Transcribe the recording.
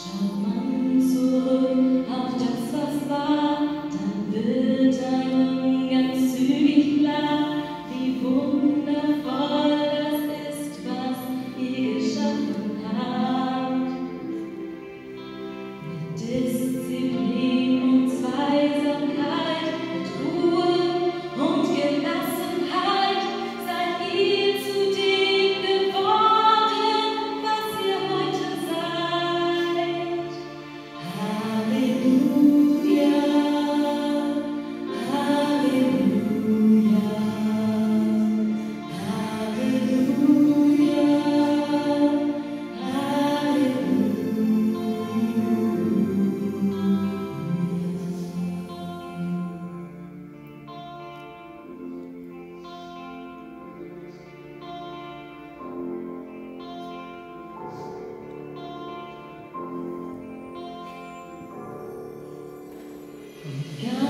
Some Yeah.